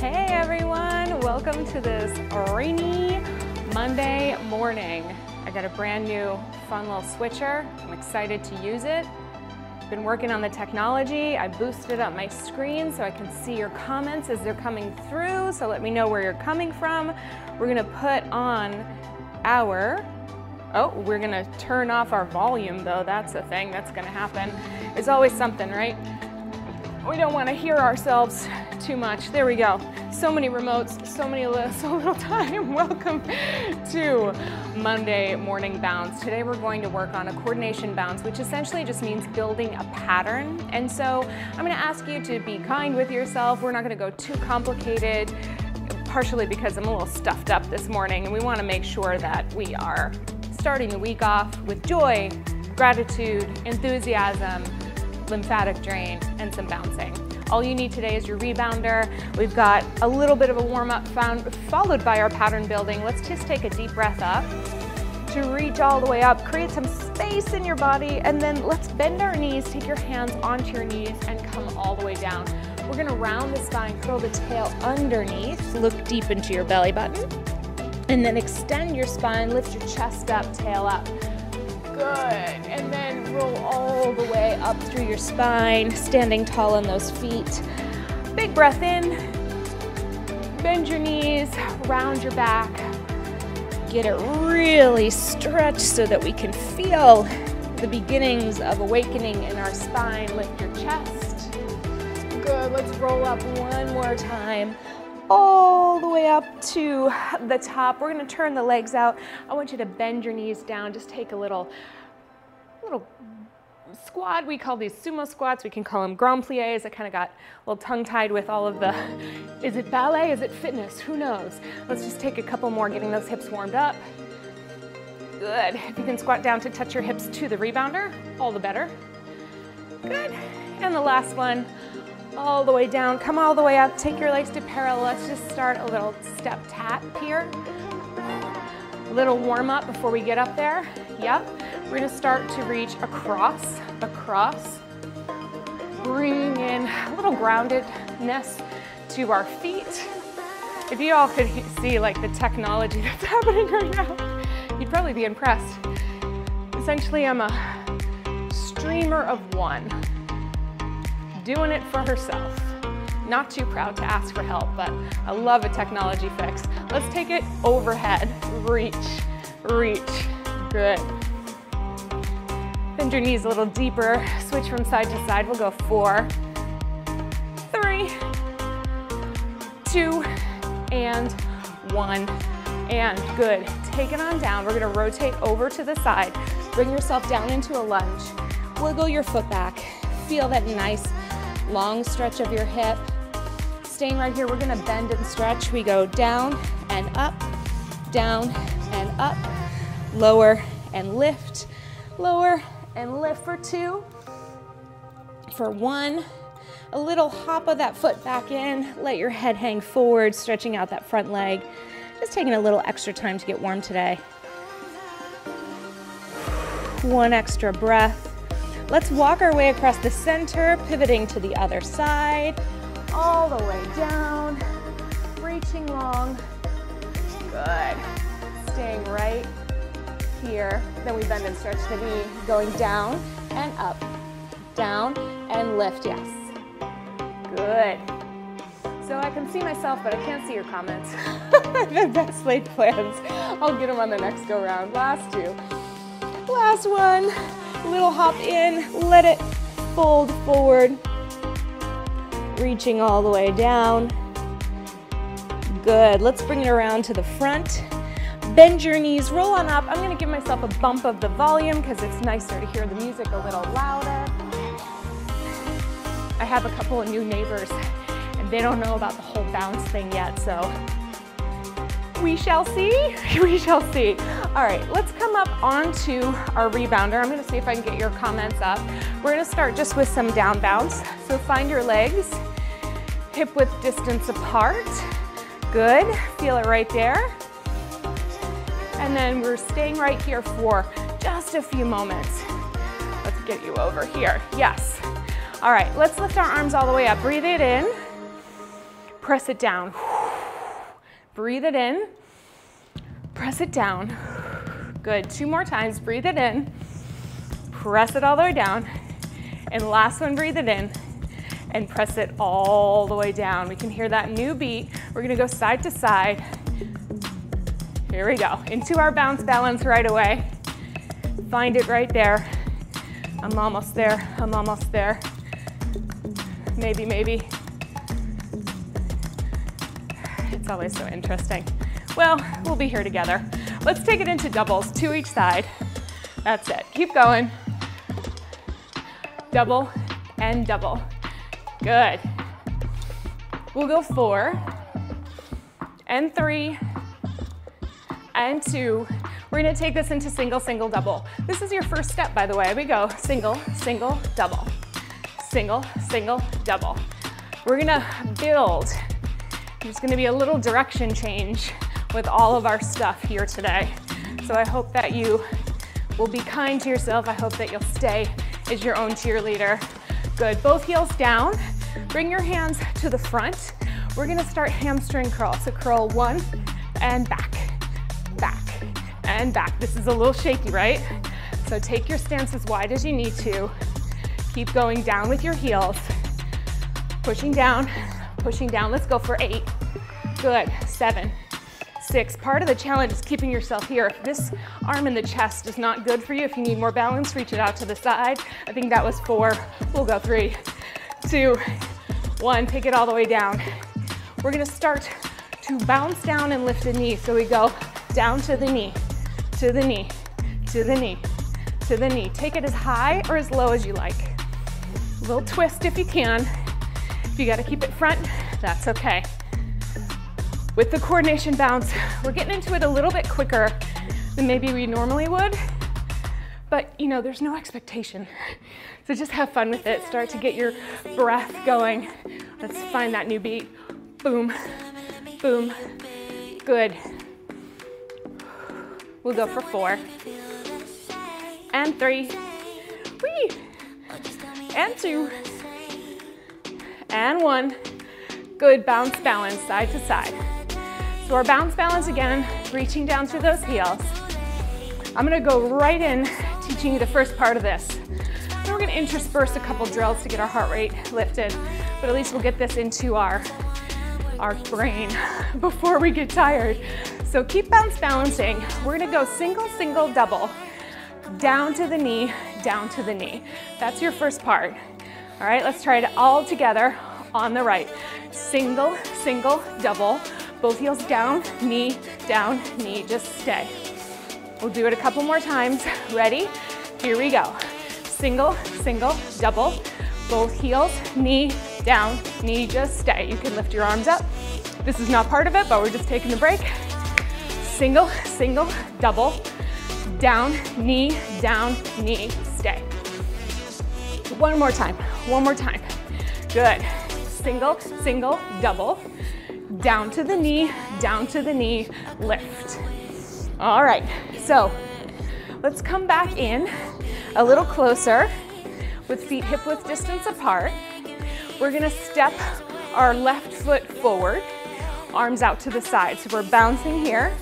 Hey everyone, welcome to this rainy Monday morning. I got a brand new fun little switcher. I'm excited to use it. Been working on the technology. I boosted up my screen so I can see your comments as they're coming through. So let me know where you're coming from. We're gonna put on our, oh, we're gonna turn off our volume though. That's a thing that's gonna happen. There's always something, right? We don't wanna hear ourselves too much. There we go. So many remotes, so many so little time. Welcome to Monday Morning Bounce. Today we're going to work on a coordination bounce, which essentially just means building a pattern. And so I'm gonna ask you to be kind with yourself. We're not gonna go too complicated, partially because I'm a little stuffed up this morning and we wanna make sure that we are starting the week off with joy, gratitude, enthusiasm, lymphatic drain, and some bouncing. All you need today is your rebounder. We've got a little bit of a warm up found, followed by our pattern building. Let's just take a deep breath up to reach all the way up, create some space in your body, and then let's bend our knees, take your hands onto your knees and come all the way down. We're gonna round the spine, curl the tail underneath, look deep into your belly button, and then extend your spine, lift your chest up, tail up. Good, and then roll all the way up through your spine, standing tall on those feet. Big breath in, bend your knees, round your back, get it really stretched so that we can feel the beginnings of awakening in our spine. Lift your chest. Good, let's roll up one more time all the way up to the top. We're gonna turn the legs out. I want you to bend your knees down. Just take a little, little squat. We call these sumo squats. We can call them grand plies. I kind of got a little tongue-tied with all of the, is it ballet? Is it fitness? Who knows? Let's just take a couple more, getting those hips warmed up. Good. If you can squat down to touch your hips to the rebounder, all the better. Good. And the last one, all the way down. Come all the way up. Take your legs to parallel. Let's just start a little step tap here. A little warm up before we get up there. Yep. We're gonna start to reach across, across. Bring in a little groundedness to our feet. If you all could see like the technology that's happening right now, you'd probably be impressed. Essentially, I'm a streamer of one doing it for herself. Not too proud to ask for help, but I love a technology fix. Let's take it overhead. Reach, reach. Good. Bend your knees a little deeper. Switch from side to side. We'll go four, three, two, and one. And good. Take it on down. We're gonna rotate over to the side. Bring yourself down into a lunge. Wiggle your foot back. Feel that nice long stretch of your hip. Staying right here, we're gonna bend and stretch. We go down and up, down and up, lower and lift, lower and lift for two, for one, a little hop of that foot back in, let your head hang forward, stretching out that front leg. Just taking a little extra time to get warm today. One extra breath. Let's walk our way across the center, pivoting to the other side, all the way down, reaching long. Good. Staying right here. Then we bend and stretch the knee, going down and up, down and lift, yes. Good. So I can see myself, but I can't see your comments. the best laid plans. I'll get them on the next go round. Last two. Last one. Little hop in, let it fold forward. Reaching all the way down. Good, let's bring it around to the front. Bend your knees, roll on up. I'm gonna give myself a bump of the volume because it's nicer to hear the music a little louder. I have a couple of new neighbors and they don't know about the whole bounce thing yet, so we shall see, we shall see. All right, let's come up onto our rebounder. I'm gonna see if I can get your comments up. We're gonna start just with some down bounce. So find your legs, hip width distance apart. Good, feel it right there. And then we're staying right here for just a few moments. Let's get you over here, yes. All right, let's lift our arms all the way up. Breathe it in. press it down. Breathe it in, press it down. Good, two more times, breathe it in, press it all the way down. And last one, breathe it in and press it all the way down. We can hear that new beat. We're gonna go side to side. Here we go, into our bounce balance right away. Find it right there. I'm almost there, I'm almost there. Maybe, maybe. It's always so interesting. Well, we'll be here together. Let's take it into doubles, two each side. That's it, keep going. Double and double. Good. We'll go four and three and two. We're gonna take this into single, single, double. This is your first step, by the way. We go single, single, double. Single, single, double. We're gonna build. There's gonna be a little direction change with all of our stuff here today. So I hope that you will be kind to yourself. I hope that you'll stay as your own cheerleader. Good, both heels down. Bring your hands to the front. We're gonna start hamstring curl. So curl one and back, back, and back. This is a little shaky, right? So take your stance as wide as you need to. Keep going down with your heels. Pushing down, pushing down. Let's go for eight. Good, seven, six. Part of the challenge is keeping yourself here. If this arm in the chest is not good for you, if you need more balance, reach it out to the side. I think that was four. We'll go three, two, one. Take it all the way down. We're gonna start to bounce down and lift the knee. So we go down to the knee, to the knee, to the knee, to the knee. Take it as high or as low as you like. A little twist if you can. You gotta keep it front, that's okay. With the coordination bounce, we're getting into it a little bit quicker than maybe we normally would, but you know, there's no expectation. So just have fun with it. Start to get your breath going. Let's find that new beat. Boom, boom, good. We'll go for four, and three, whee, and two, and one. Good, bounce, balance, side to side. So our bounce balance again, reaching down through those heels. I'm gonna go right in teaching you the first part of this. Then we're gonna intersperse a couple drills to get our heart rate lifted, but at least we'll get this into our, our brain before we get tired. So keep bounce balancing. We're gonna go single, single, double. Down to the knee, down to the knee. That's your first part. All right, let's try it all together on the right. Single, single, double. Both heels down, knee, down, knee, just stay. We'll do it a couple more times. Ready? Here we go. Single, single, double. Both heels, knee, down, knee, just stay. You can lift your arms up. This is not part of it, but we're just taking a break. Single, single, double. Down, knee, down, knee. One more time, one more time. Good. Single, single, double down to the knee, down to the knee, lift. All right, so let's come back in a little closer with feet hip width distance apart. We're gonna step our left foot forward, arms out to the side. So we're bouncing here,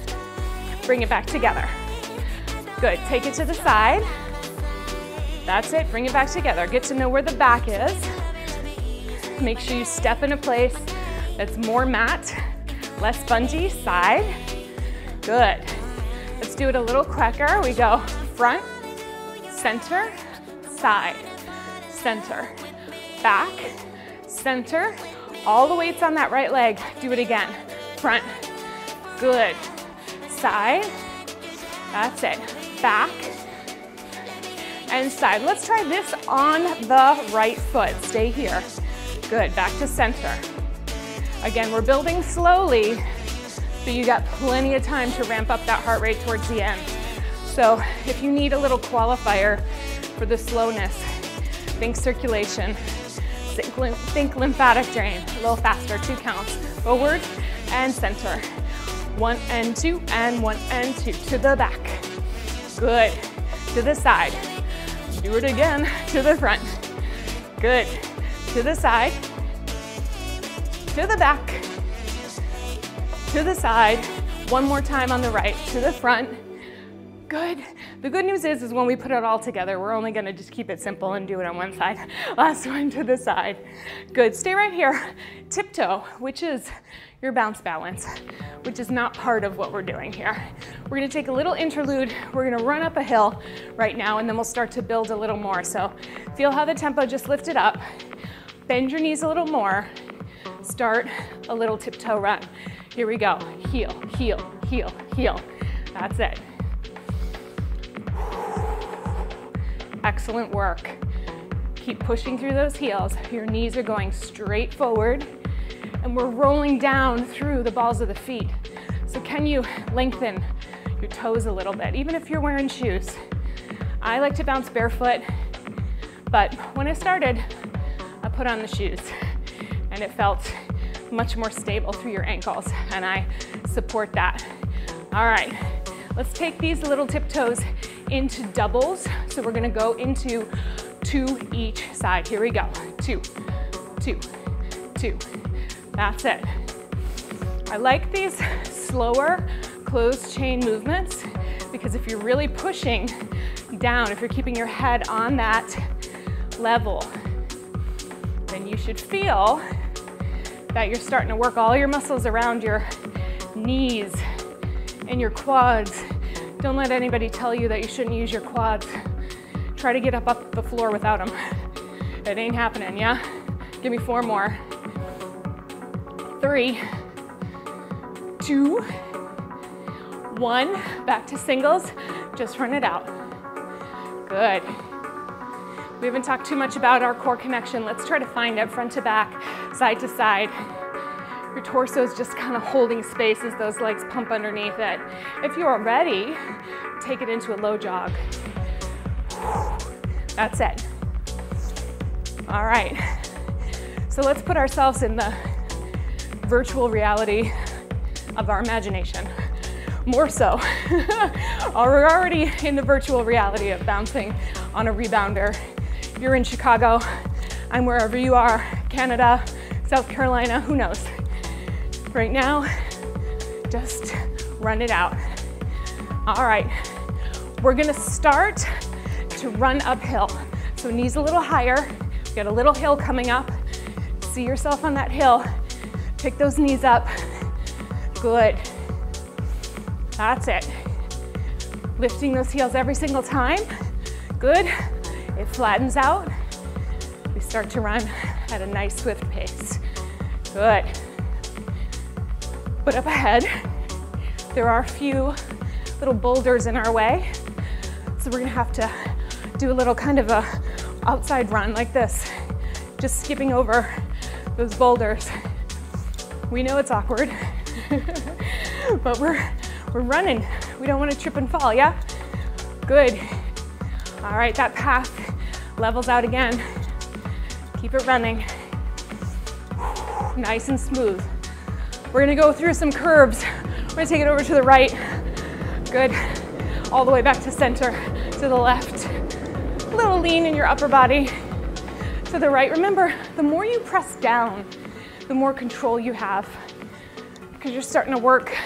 bring it back together. Good, take it to the side. That's it, bring it back together. Get to know where the back is. Make sure you step in a place that's more mat, less spongy, side. Good. Let's do it a little quicker. We go front, center, side, center, back, center. All the weights on that right leg. Do it again. Front, good. Side, that's it. Back, and side. Let's try this on the right foot. Stay here. Good, back to center. Again, we're building slowly, but you got plenty of time to ramp up that heart rate towards the end. So if you need a little qualifier for the slowness, think circulation, think, think lymphatic drain, a little faster, two counts. Forward and center. One and two, and one and two. To the back. Good. To the side. Do it again. To the front. Good. To the side to the back, to the side. One more time on the right, to the front. Good. The good news is, is when we put it all together, we're only gonna just keep it simple and do it on one side. Last one to the side. Good, stay right here. Tiptoe, which is your bounce balance, which is not part of what we're doing here. We're gonna take a little interlude. We're gonna run up a hill right now, and then we'll start to build a little more. So feel how the tempo just lifted up. Bend your knees a little more. Start a little tiptoe run. Here we go. Heel, heel, heel, heel. That's it. Excellent work. Keep pushing through those heels. Your knees are going straight forward and we're rolling down through the balls of the feet. So can you lengthen your toes a little bit, even if you're wearing shoes? I like to bounce barefoot, but when I started, I put on the shoes and it felt much more stable through your ankles and I support that. All right, let's take these little tiptoes into doubles. So we're gonna go into two each side. Here we go. Two, two, two. That's it. I like these slower closed chain movements because if you're really pushing down, if you're keeping your head on that level, then you should feel that you're starting to work all your muscles around your knees and your quads don't let anybody tell you that you shouldn't use your quads. Try to get up off the floor without them. It ain't happening, yeah? Give me four more. Three, two, one. Back to singles. Just run it out. Good. We haven't talked too much about our core connection. Let's try to find it front to back, side to side. Your torso is just kind of holding space as those legs pump underneath it. If you're ready, take it into a low jog. That's it. All right. So let's put ourselves in the virtual reality of our imagination. More so. We're already in the virtual reality of bouncing on a rebounder. If You're in Chicago, I'm wherever you are, Canada, South Carolina, who knows? right now, just run it out. All right, we're gonna start to run uphill. So knees a little higher, got a little hill coming up. See yourself on that hill. Pick those knees up. Good. That's it. Lifting those heels every single time. Good. It flattens out. We start to run at a nice swift pace. Good. But up ahead, there are a few little boulders in our way. So we're gonna have to do a little kind of a outside run like this, just skipping over those boulders. We know it's awkward, but we're, we're running. We don't wanna trip and fall, yeah? Good. All right, that path levels out again. Keep it running. Nice and smooth. We're gonna go through some curves. We're gonna take it over to the right. Good. All the way back to center, to the left. A little lean in your upper body. To the right. Remember, the more you press down, the more control you have because you're starting to work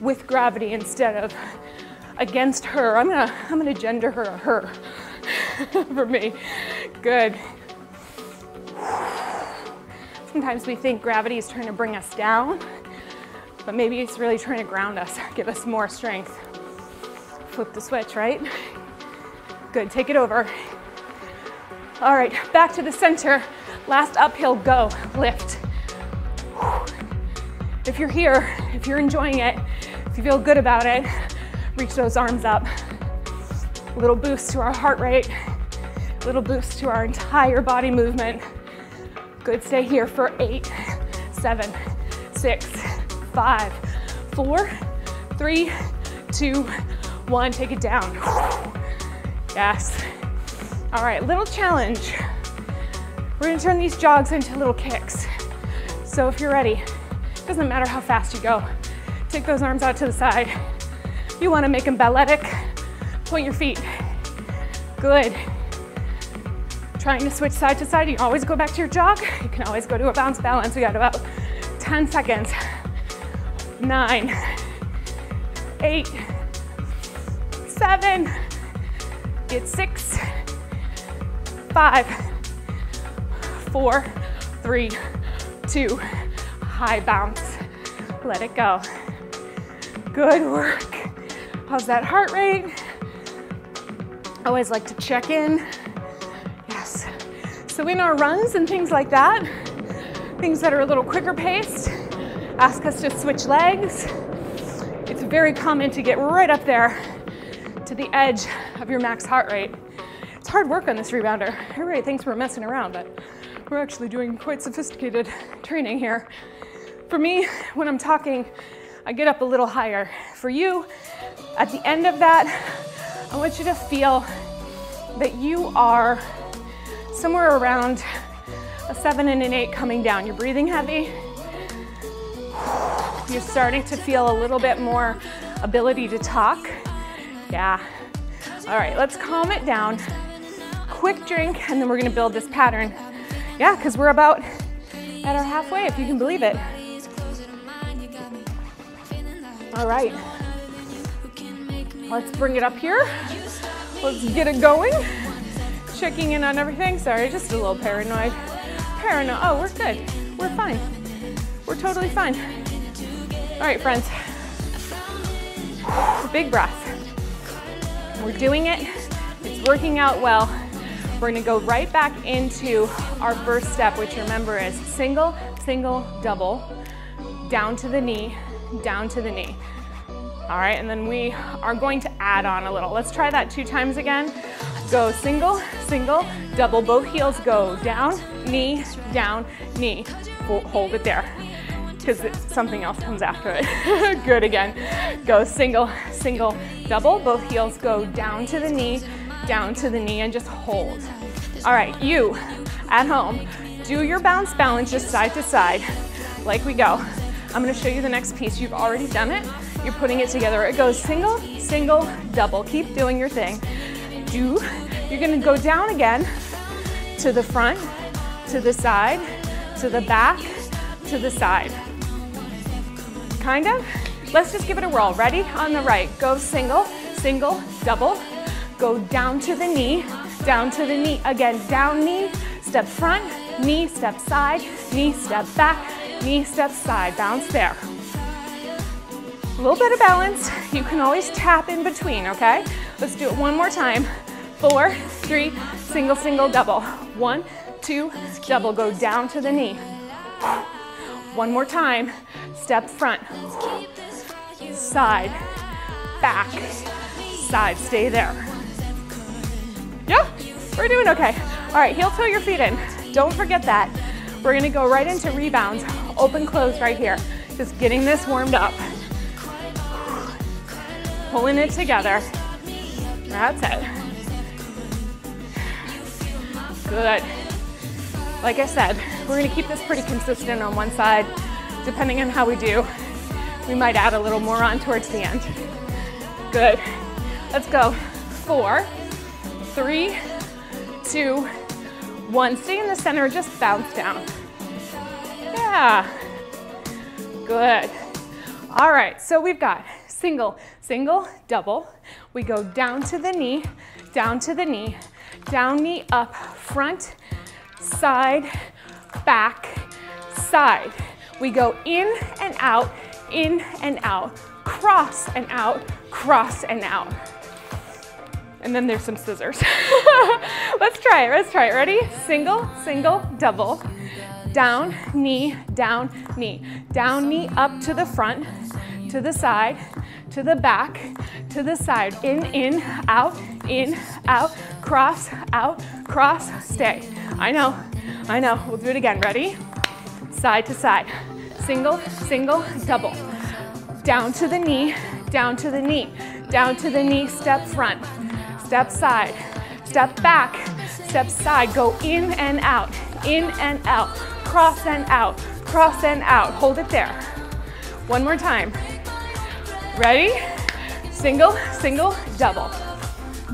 with gravity instead of against her. I'm gonna, I'm gonna gender her a her for me. Good. Sometimes we think gravity is trying to bring us down, but maybe it's really trying to ground us, give us more strength. Flip the switch, right? Good, take it over. All right, back to the center. Last uphill, go, lift. If you're here, if you're enjoying it, if you feel good about it, reach those arms up. A little boost to our heart rate, a little boost to our entire body movement. Good, stay here for eight, seven, six, five, four, three, two, one. Take it down. Yes. All right, little challenge. We're gonna turn these jogs into little kicks. So if you're ready, doesn't matter how fast you go, take those arms out to the side. You wanna make them balletic, point your feet. Good. Trying to switch side to side, you can always go back to your jog. You can always go to a bounce balance. We got about 10 seconds. nine, eight, seven, get six, five, four, three, two, high bounce. Let it go. Good work. How's that heart rate? Always like to check in. Yes. So in our runs and things like that, things that are a little quicker paced, ask us to switch legs. It's very common to get right up there to the edge of your max heart rate. It's hard work on this rebounder. Everybody thinks we're messing around, but we're actually doing quite sophisticated training here. For me, when I'm talking, I get up a little higher. For you, at the end of that, I want you to feel that you are somewhere around a seven and an eight coming down. You're breathing heavy. You're starting to feel a little bit more ability to talk. Yeah. All right, let's calm it down. Quick drink, and then we're gonna build this pattern. Yeah, because we're about at our halfway, if you can believe it. All right. Let's bring it up here. Let's get it going. Checking in on everything. Sorry, just a little paranoid. Paranoid. Oh, we're good. We're fine. We're totally fine. All right, friends. Big breath. We're doing it. It's working out well. We're gonna go right back into our first step, which remember is single, single, double, down to the knee, down to the knee. All right, and then we are going to add on a little. Let's try that two times again. Go single, single, double, both heels go down, knee, down, knee. Hold it there, because something else comes after it. Good again. Go single, single, double, both heels go down to the knee, down to the knee, and just hold. All right, you at home, do your bounce balance just side to side, like we go. I'm gonna show you the next piece. You've already done it. You're putting it together. It goes single, single, double. Keep doing your thing. Do, you're gonna go down again to the front, to the side, to the back, to the side. Kind of. Let's just give it a whirl. Ready? On the right. Go single, single, double. Go down to the knee, down to the knee. Again, down knee, step front, knee, step side, knee, step back, knee, step side. Bounce there. A little bit of balance. You can always tap in between, okay? Let's do it one more time. Four, three, single, single, double. One, two, double. Go down to the knee. One more time. Step front, side, back, side. Stay there. Yeah, we're doing okay. All right, heel toe your feet in. Don't forget that. We're gonna go right into rebounds. Open, close right here. Just getting this warmed up pulling it together. That's it. Good. Like I said, we're gonna keep this pretty consistent on one side. Depending on how we do, we might add a little more on towards the end. Good. Let's go. Four, three, two, one. Stay in the center, just bounce down. Yeah. Good. All right, so we've got single, single, double. We go down to the knee, down to the knee, down knee up, front, side, back, side. We go in and out, in and out, cross and out, cross and out. And then there's some scissors. let's try it, let's try it. Ready? Single, single, double. Down, knee, down, knee. Down, knee, up to the front, to the side, to the back, to the side. In, in, out, in, out, cross, out, cross, stay. I know, I know. We'll do it again. Ready? Side to side. Single, single, double. Down to the knee, down to the knee, down to the knee, step front, step side, step back, step side. Go in and out, in and out, cross and out, cross and out. Hold it there. One more time. Ready? Single, single, double.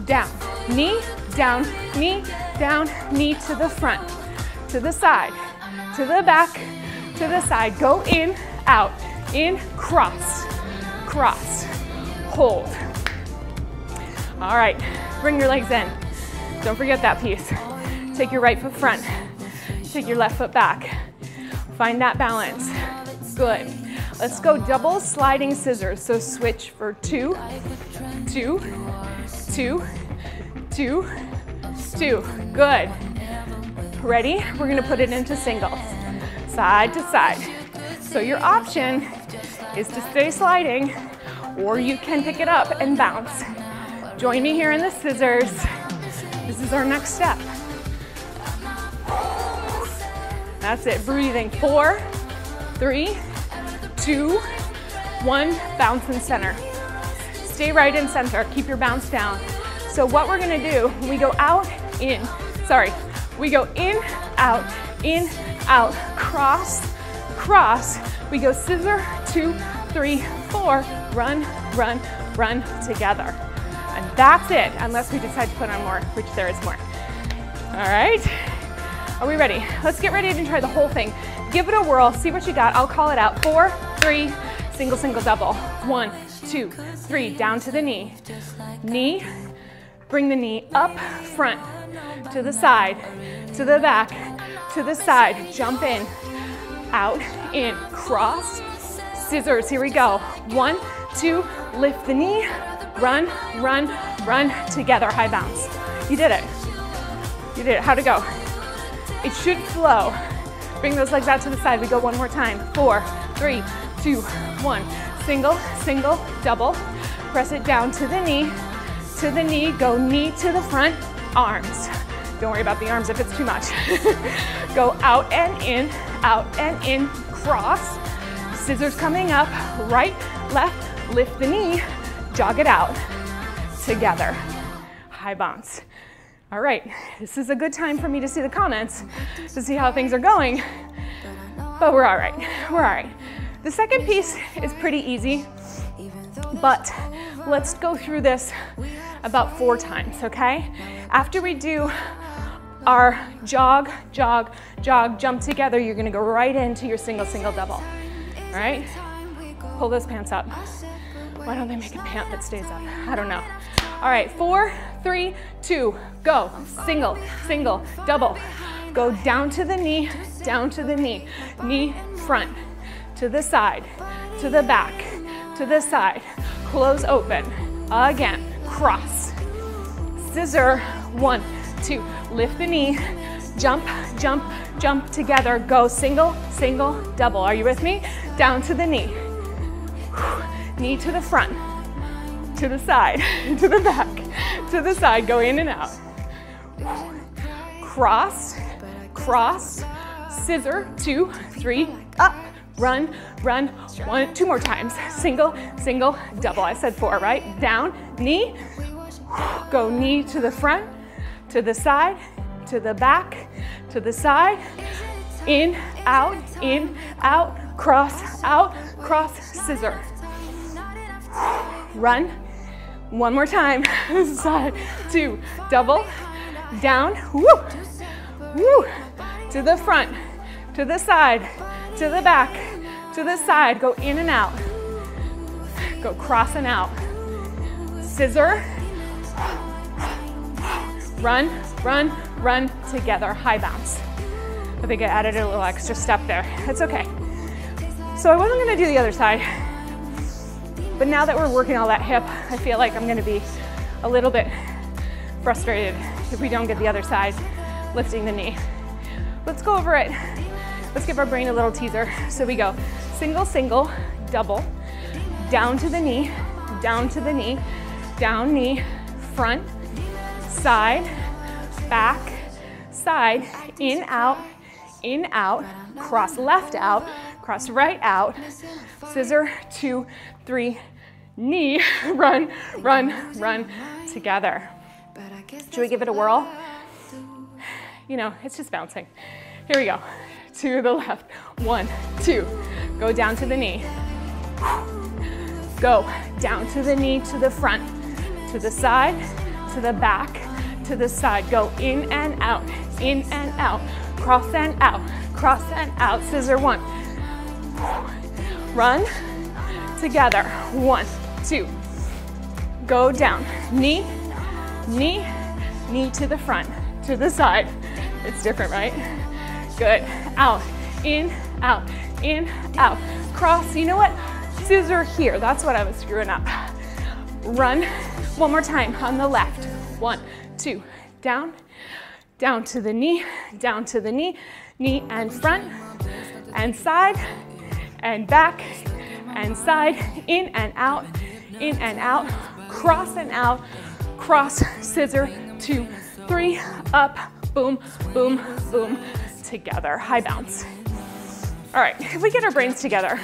Down, knee, down, knee, down, knee to the front, to the side, to the back, to the side. Go in, out, in, cross, cross, hold. All right, bring your legs in. Don't forget that piece. Take your right foot front, take your left foot back. Find that balance. Good. Let's go double sliding scissors. So switch for two, two, two, two, two. Good. Ready? We're gonna put it into singles, side to side. So your option is to stay sliding or you can pick it up and bounce. Join me here in the scissors. This is our next step. That's it, breathing. Four, three, two, one, bounce in center. Stay right in center, keep your bounce down. So what we're gonna do, we go out, in, sorry, we go in, out, in, out, cross, cross. We go scissor, two, three, four, run, run, run together. And that's it, unless we decide to put on more, which there is more. All right, are we ready? Let's get ready to try the whole thing. Give it a whirl, see what you got. I'll call it out. Four, three, single, single, double. One, two, three, down to the knee. Knee, bring the knee up front, to the side, to the back, to the side. Jump in, out, in, cross, scissors. Here we go. One, two, lift the knee, run, run, run together. High bounce. You did it. You did it. How'd it go? It should flow. Bring those legs out to the side. We go one more time. Four, three, two, one. Single, single, double. Press it down to the knee, to the knee. Go knee to the front, arms. Don't worry about the arms if it's too much. Go out and in, out and in, cross. Scissors coming up, right, left, lift the knee, jog it out. Together. High bounce. All right, this is a good time for me to see the comments to see how things are going, but we're all right, we're all right. The second piece is pretty easy, but let's go through this about four times, okay? After we do our jog, jog, jog, jump together, you're gonna go right into your single, single, double. All right? Pull those pants up. Why don't they make a pant that stays up? I don't know. All right, four, three, two, go. Single, single, double. Go down to the knee, down to the knee. Knee front, to the side, to the back, to the side. Close open. Again, cross. Scissor, one, two, lift the knee, jump, jump, jump together. Go single, single, double. Are you with me? Down to the knee. Knee to the front, to the side, to the back, to the side. Go in and out. Cross, cross, scissor, two, three, up, run, run, one, two more times. Single, single, double. I said four, right? Down, knee, go knee to the front, to the side, to the back, to the side, in, out, in, out, cross, out, cross, scissor. Run. One more time. side, two, double, down, woo, woo, to the front, to the side, to the back, to the side. Go in and out. Go cross and out. Scissor, Run, run, run together, high bounce. I think I added a little extra step there. It's okay. So I wasn't gonna do the other side, but now that we're working all that hip, I feel like I'm gonna be a little bit frustrated if we don't get the other side lifting the knee. Let's go over it. Let's give our brain a little teaser. So we go single, single, double, down to the knee, down to the knee, down knee, front, side, back, side, in, out, in, out, cross left out, cross right out, scissor, two, three, knee, run, run, run together. Should we give it a whirl? You know, it's just bouncing. Here we go. To the left. One, two. Go down to the knee. Go down to the knee, to the front, to the side, to the back, to the side. Go in and out, in and out, cross and out, cross and out. Scissor one. run, together. One, two, go down. Knee, knee, knee to the front, to the side. It's different, right? Good. Out, in, out, in, out. Cross, you know what? Scissor here. That's what I was screwing up. Run. One more time on the left. One, two, down, down to the knee, down to the knee, knee and front, and side, and back, and side, in and out, in and out, cross and out, cross, scissor, two, three, up, boom, boom, boom, together, high bounce. All right, if we get our brains together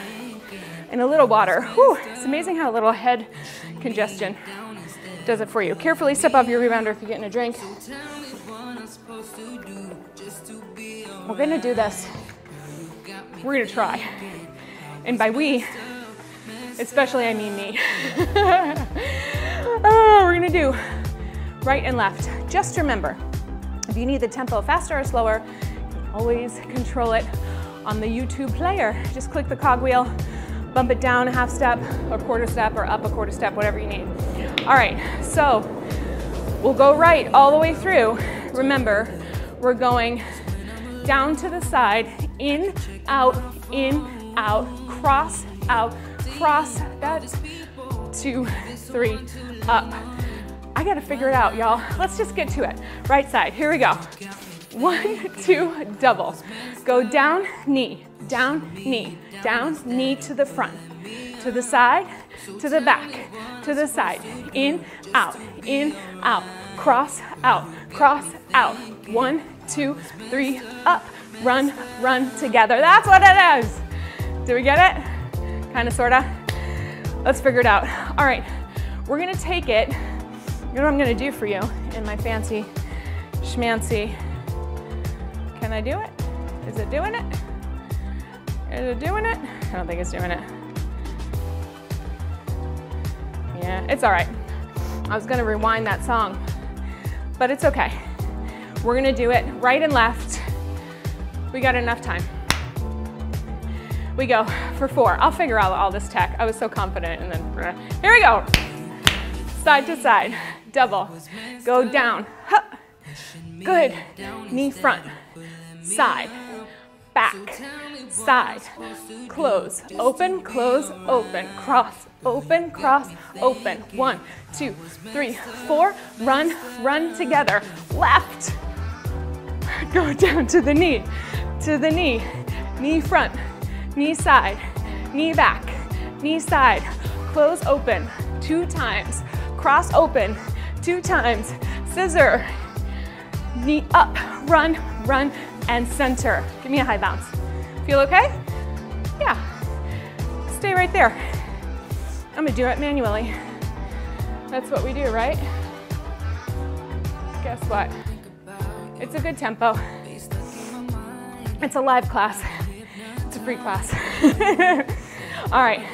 and a little water, whew, it's amazing how a little head congestion does it for you. Carefully step off your rebounder if you're getting a drink. We're gonna do this. We're gonna try. And by we, especially I mean me. oh, we're gonna do right and left. Just remember, if you need the tempo faster or slower, you can always control it on the YouTube player. Just click the cogwheel, bump it down a half step or quarter step or up a quarter step, whatever you need. All right, so we'll go right all the way through. Remember, we're going down to the side, in, out, in, out, cross, out, cross, that, two, three, up. I gotta figure it out, y'all. Let's just get to it. Right side, here we go. One, two, double. Go down, knee, down, knee, down, knee to the front, to the side, to the back, to the side, in, out, in, out, cross, out, cross, out. One, two, three, up, run, run together. That's what it is. Do we get it? Kind of, sort of. Let's figure it out. All right, we're gonna take it. You know what I'm gonna do for you in my fancy schmancy. Can I do it? Is it doing it? Is it doing it? I don't think it's doing it. Yeah, it's all right. I was gonna rewind that song, but it's okay. We're gonna do it right and left. We got enough time. We go for four. I'll figure out all this tech. I was so confident and then, here we go. Side to side, double. Go down, Good. Knee front, side, back, side, close, open, close, open, cross, open, cross, open. One, two, three, four. Run, run together. Left. Go down to the knee, to the knee. Knee front, knee side, knee back, knee side. Close, open, two times. Cross, open, two times. Scissor, knee up, run, run, and center. Give me a high bounce. Feel okay? Yeah. Stay right there. I'm gonna do it manually. That's what we do, right? Guess what? It's a good tempo. It's a live class. Free class. All right,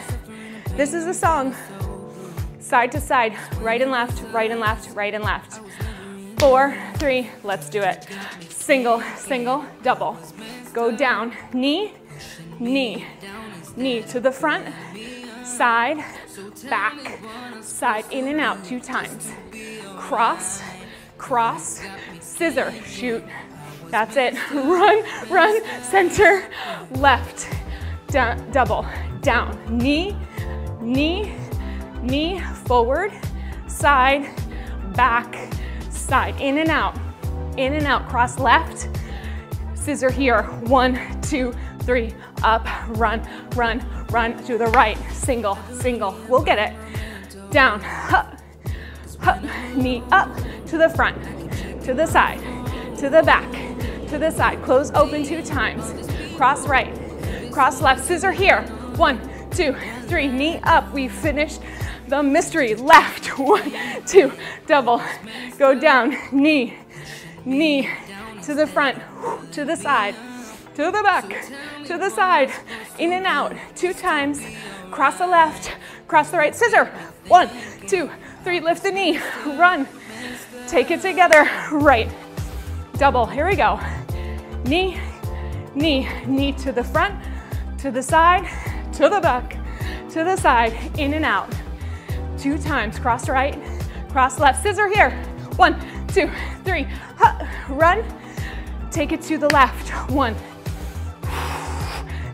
this is a song. Side to side, right and left, right and left, right and left. Four, three, let's do it. Single, single, double. Go down, knee, knee, knee to the front, side, back, side, in and out two times. Cross, cross, scissor, shoot. That's it. Run, run, center, left, down, double, down, knee, knee, knee, forward, side, back, side, in and out, in and out, cross left, scissor here, one, two, three, up, run, run, run to the right, single, single, we'll get it, down, up, up, knee up, to the front, to the side, to the back, to the side, close open two times, cross right, cross left, scissor here, one, two, three, knee up, we finished the mystery, left, one, two, double, go down, knee, knee, to the front, to the side, to the back, to the side, in and out, two times, cross the left, cross the right, scissor, one, two, three, lift the knee, run, take it together, right, double, here we go, knee, knee, knee to the front, to the side, to the back, to the side, in and out. Two times, cross right, cross left, scissor here. One, two, three, run, take it to the left. One,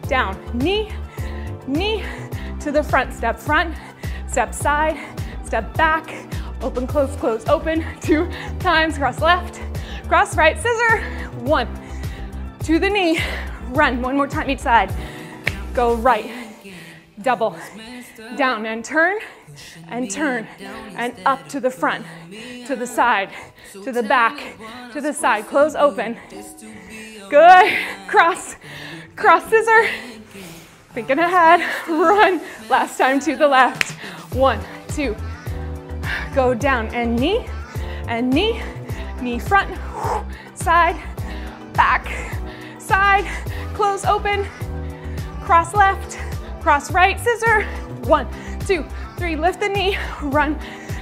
down, knee, knee, to the front, step front, step side, step back, open, close, close, open, two times, cross left, cross right, scissor, one, to the knee, run, one more time each side, go right, double, down and turn, and turn, and up to the front, to the side, to the back, to the side, close, open, good, cross, cross, scissor, thinking ahead, run, last time to the left, one, two, go down and knee, and knee, knee front, side, back, side, close, open, cross left, cross right, scissor, one, two, three, lift the knee, run,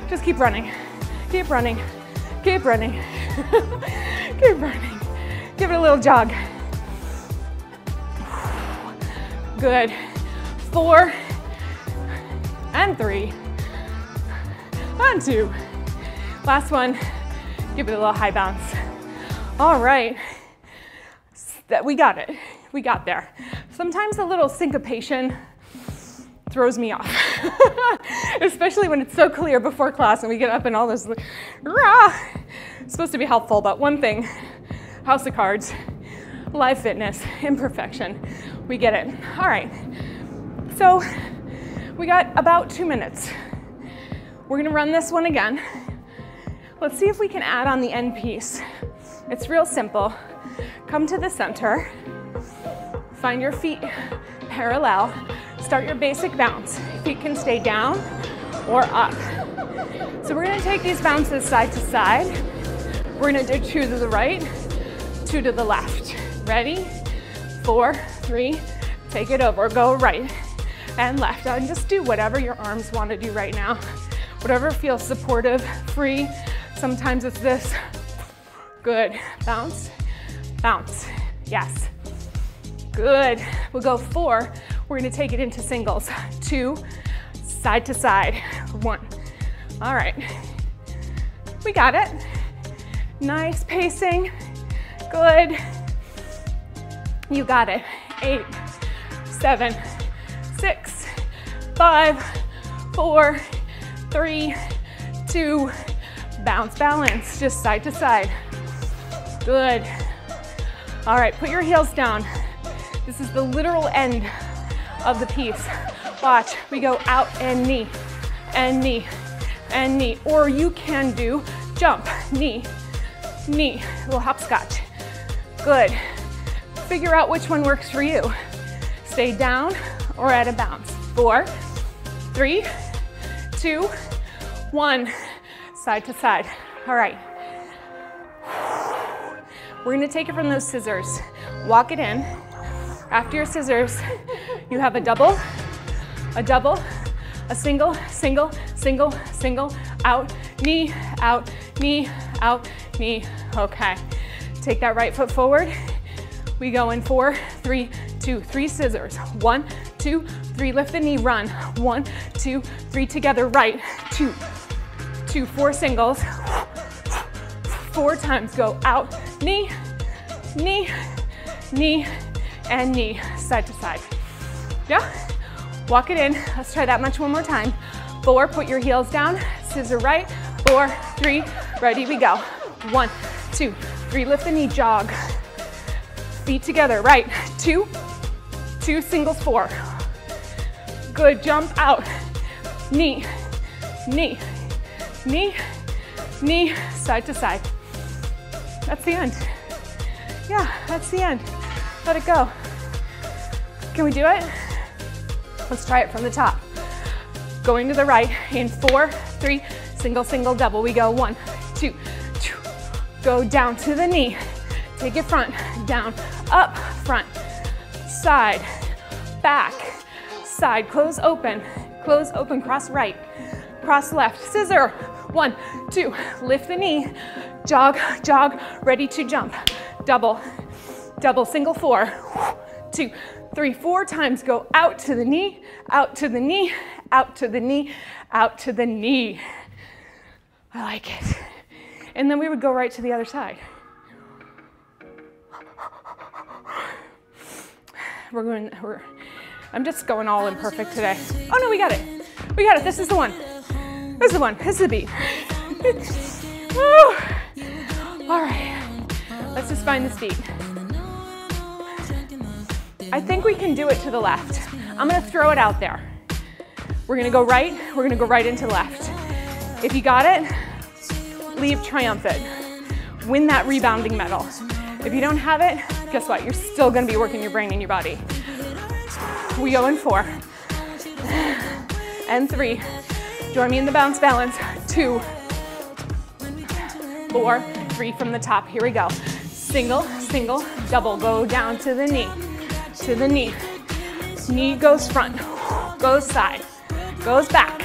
just keep running, keep running, keep running, keep running, give it a little jog. Good, four, and three, and two. Last one, give it a little high bounce. All right, we got it, we got there. Sometimes a little syncopation throws me off, especially when it's so clear before class and we get up and all this, rah! It's supposed to be helpful, but one thing, house of cards, live fitness, imperfection, we get it. All right, so we got about two minutes. We're gonna run this one again. Let's see if we can add on the end piece. It's real simple. Come to the center, find your feet parallel, start your basic bounce. Feet can stay down or up. So we're gonna take these bounces side to side. We're gonna do two to the right, two to the left. Ready? Four, three, take it over. Go right and left. And just do whatever your arms wanna do right now. Whatever feels supportive, free. Sometimes it's this. Good. Bounce, bounce. Yes. Good. We'll go four. We're gonna take it into singles. Two, side to side. One. All right. We got it. Nice pacing. Good. You got it. Eight, seven, six, five, four, three, two, bounce, balance, just side to side. Good. All right, put your heels down. This is the literal end of the piece. Watch, we go out and knee, and knee, and knee. Or you can do jump, knee, knee, little hopscotch. Good. Figure out which one works for you. Stay down or at a bounce. Four, three, two, one. Side to side. All right. We're gonna take it from those scissors. Walk it in. After your scissors, you have a double, a double, a single, single, single, single, out, knee, out, knee, out, knee. Okay. Take that right foot forward. We go in four, three, two, three scissors. One, two, three, lift the knee, run. One, two, three, together, right, two, two, four singles. Four times, go out, knee, knee, knee, and knee, side to side. Yeah? Walk it in. Let's try that much one more time. Four, put your heels down, scissor right, four, three, ready, we go. One, two, three, lift the knee, jog. Feet together, right, two, two singles, four. Good, jump out. Knee, knee, knee, knee, side to side. That's the end. Yeah, that's the end. Let it go. Can we do it? Let's try it from the top. Going to the right in four, three, single, single, double. We go one, two, two. Go down to the knee. Take it front, down, up, front, side, back, side. Close open, close open, cross right, cross left. Scissor, one, two. Lift the knee, jog, jog, ready to jump. Double, double, single, four, two, three, four times. Go out to the knee, out to the knee, out to the knee, out to the knee. I like it. And then we would go right to the other side. We're going, we're, I'm just going all imperfect today. Oh no, we got it. We got it. This is the one. This is the one. This is the beat. all right. Let's just find this beat. I think we can do it to the left. I'm gonna throw it out there. We're gonna go right, we're gonna go right into left. If you got it, leave triumphant. Win that rebounding medal. If you don't have it, guess what? You're still gonna be working your brain and your body. We go in four and three. Join me in the bounce balance. Two, four, three from the top. Here we go. Single, single, double. Go down to the knee, to the knee. Knee goes front, goes side, goes back,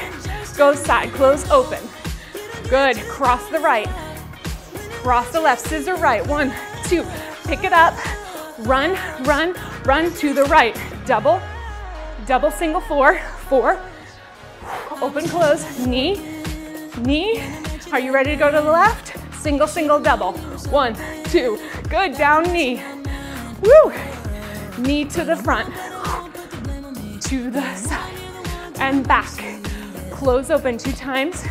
goes side, close open. Good, cross the right, cross the left, scissor right. One, two, pick it up, run, run, run to the right. Double, double single four, four, open, close, knee, knee. Are you ready to go to the left? Single, single, double. One, two, good, down knee. Woo! Knee to the front, to the side, and back. Close open two times.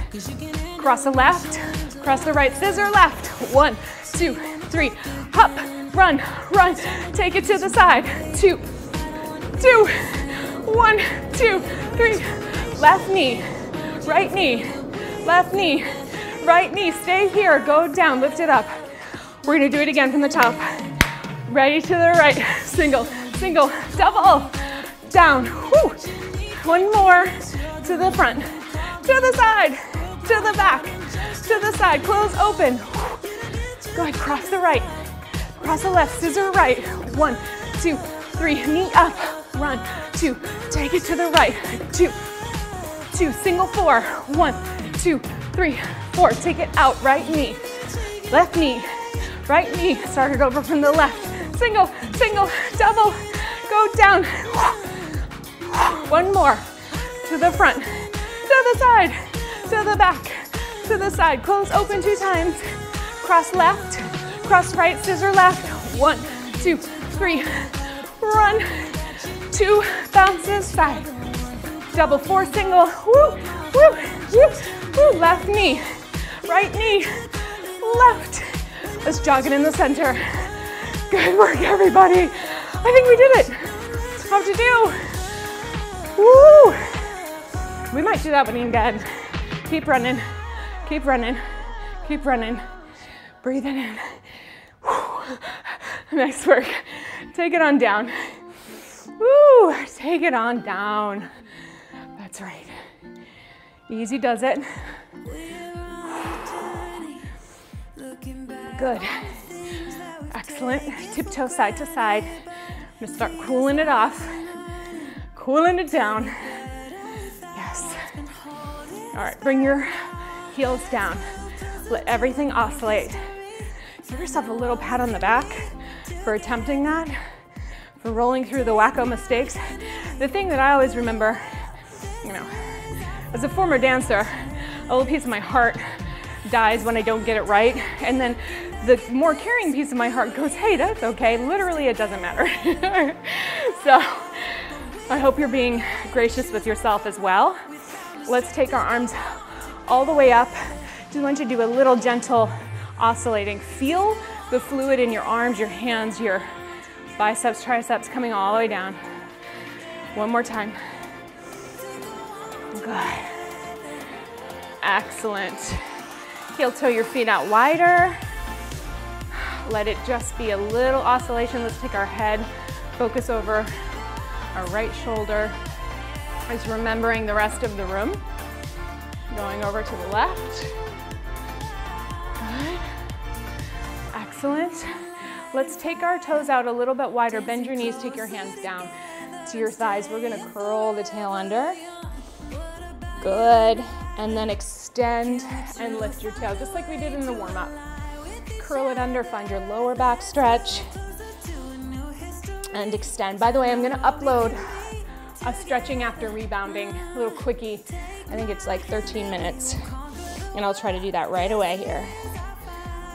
Cross the left, cross the right, scissor left. One, two, three, hop, run, run. Take it to the side. Two, two, one, two, three. Left knee, right knee, left knee, right knee. Stay here, go down, lift it up. We're gonna do it again from the top. Ready to the right, single, single, double, down. Whew. One more to the front, to the side, to the back, to the side. Close, open. Go ahead, cross the right, cross the left, scissor right. One, two, three, knee up, run, two, take it to the right, two, two, single four, one, two, three, four. Take it out, right knee, left knee, right knee. Start it over from the left. Single, single, double, go down. One more, to the front, to the side, to the back, to the side. Close, open two times. Cross left, cross right, scissor left. One, two, three. Run, two bounces, side. Double four, single. Woo, woo, woo, woo. Left knee, right knee, left. Let's jog it in the center. Good work, everybody. I think we did it. How'd you do? Woo! We might do that one again. Keep running, keep running, keep running. Breathing in. Nice work. Take it on down. Woo! Take it on down. That's right. Easy does it. Good. Excellent. Tiptoe side to side. I'm gonna start cooling it off, cooling it down. Yes. All right, bring your heels down. Let everything oscillate. Give yourself a little pat on the back for attempting that, for rolling through the wacko mistakes. The thing that I always remember, you know, as a former dancer, a little piece of my heart dies when I don't get it right. And then the more caring piece of my heart goes, hey, that's okay. Literally, it doesn't matter. so I hope you're being gracious with yourself as well. Let's take our arms all the way up. Just want you to do a little gentle oscillating. Feel the fluid in your arms, your hands, your biceps, triceps coming all the way down. One more time. Good. Excellent. Heel toe your feet out wider. Let it just be a little oscillation. Let's take our head, focus over our right shoulder. Just remembering the rest of the room. Going over to the left. Good. Excellent. Let's take our toes out a little bit wider. Bend your knees, take your hands down to your thighs. We're gonna curl the tail under. Good. And then extend and lift your tail, just like we did in the warm up. Curl it under, find your lower back stretch. and extend. By the way, I'm gonna upload a stretching after rebounding, a little quickie. I think it's like 13 minutes. And I'll try to do that right away here.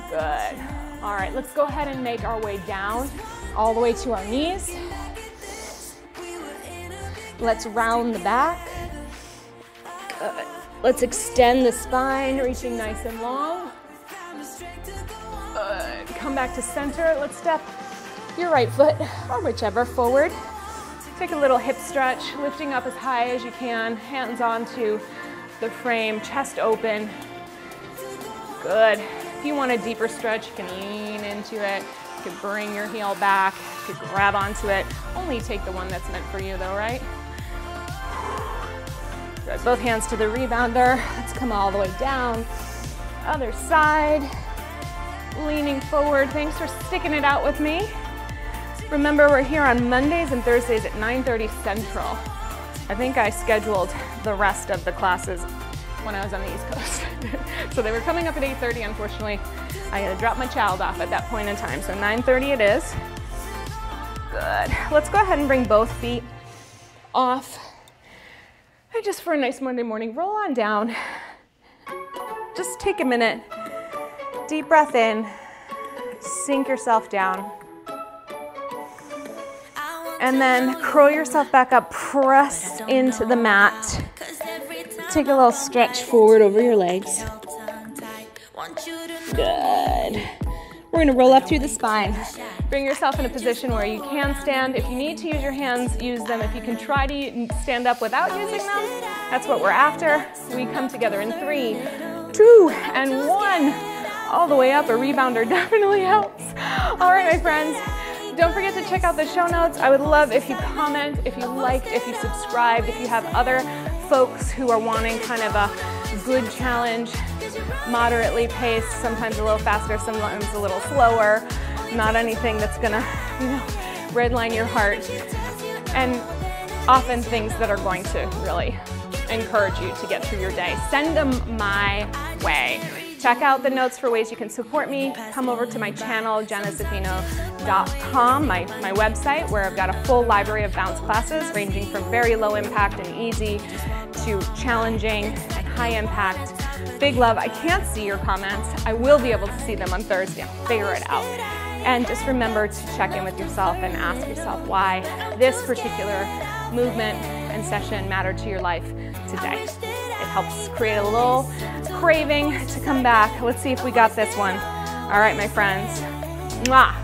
Good. All right, let's go ahead and make our way down all the way to our knees. Let's round the back. Good. Let's extend the spine, reaching nice and long. Good. Come back to center. Let's step your right foot or whichever forward. Take a little hip stretch, lifting up as high as you can, hands onto the frame, chest open. Good. If you want a deeper stretch, you can lean into it. You can bring your heel back. You can grab onto it. Only take the one that's meant for you though, right? Both hands to the rebounder. Let's come all the way down. Other side. Leaning forward. Thanks for sticking it out with me. Remember, we're here on Mondays and Thursdays at 9.30 Central. I think I scheduled the rest of the classes when I was on the East Coast. so they were coming up at 8.30, unfortunately. I had to drop my child off at that point in time. So 9.30 it is. Good. Let's go ahead and bring both feet off. Just for a nice Monday morning, roll on down. Just take a minute. Deep breath in. Sink yourself down. And then curl yourself back up, press into the mat. Take a little stretch forward over your legs. Good. We're gonna roll up through the spine. Bring yourself in a position where you can stand. If you need to use your hands, use them. If you can try to stand up without using them, that's what we're after. We come together in three, two, and one. All the way up, a rebounder definitely helps. All right, my friends. Don't forget to check out the show notes. I would love if you comment, if you liked, if you subscribed, if you have other folks who are wanting kind of a good challenge, moderately paced, sometimes a little faster, sometimes a little slower, not anything that's gonna, you know, redline your heart. And often things that are going to really encourage you to get through your day. Send them my way. Check out the notes for ways you can support me. Come over to my channel, jennazaffino.com, my, my website, where I've got a full library of bounce classes ranging from very low impact and easy to challenging and high impact. Big love. I can't see your comments. I will be able to see them on Thursday. I'll figure it out. And just remember to check in with yourself and ask yourself why this particular movement and session mattered to your life today. It helps create a little craving to come back. Let's see if we got this one. All right, my friends. Mwah.